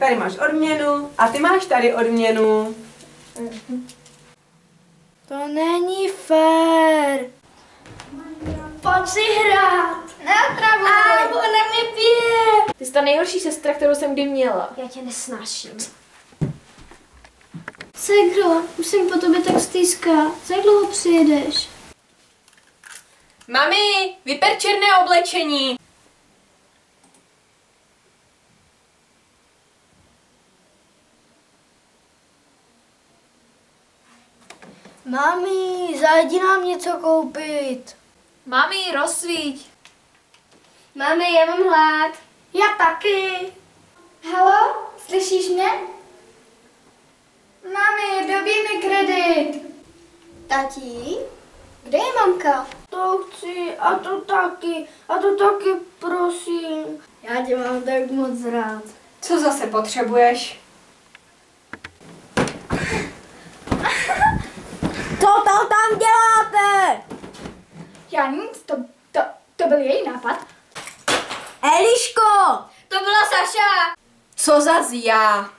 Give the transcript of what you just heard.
Tady máš odměnu a ty máš tady odměnu. To není fér. Pojď si hrát. Neotravuj. A ona mě pije. Ty jsi ta nejhorší sestra, kterou jsem kdy měla. Já tě nesnáším. Segro, už jsem po tobě tak stýská. Za jak dlouho přijedeš? Mami, vyper černé oblečení. Mami, zajdi nám něco koupit. Mami, rozsvíť. Mami, já mám hlad. Já taky. Halo, slyšíš mě? Mami, dobí mi kredit. Tati, kde je mamka? To chci a to taky a to taky prosím. Já tě mám tak moc rád. Co zase potřebuješ? Co to tam děláte? Já nic, to, to, to byl její nápad. Eliško! To byla Saša. Co zas já?